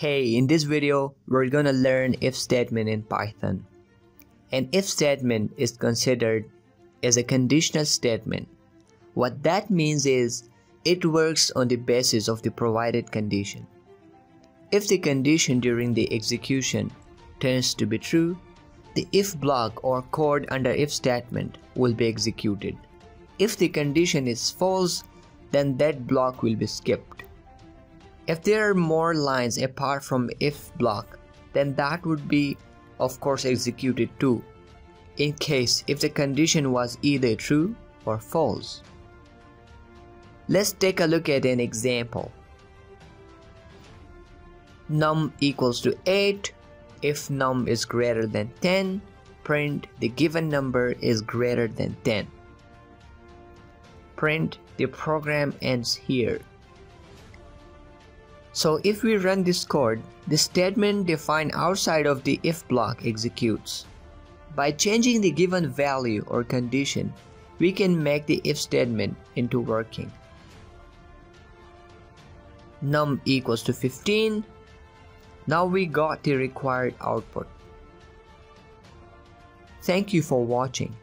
Hey, in this video, we're gonna learn if statement in Python. An if statement is considered as a conditional statement. What that means is, it works on the basis of the provided condition. If the condition during the execution turns to be true, the if block or code under if statement will be executed. If the condition is false, then that block will be skipped. If there are more lines apart from if block, then that would be of course executed too, in case if the condition was either true or false. Let's take a look at an example. num equals to 8 if num is greater than 10 print the given number is greater than 10 print the program ends here so if we run this code, the statement defined outside of the if block executes. By changing the given value or condition, we can make the if statement into working. num equals to 15. Now we got the required output. Thank you for watching.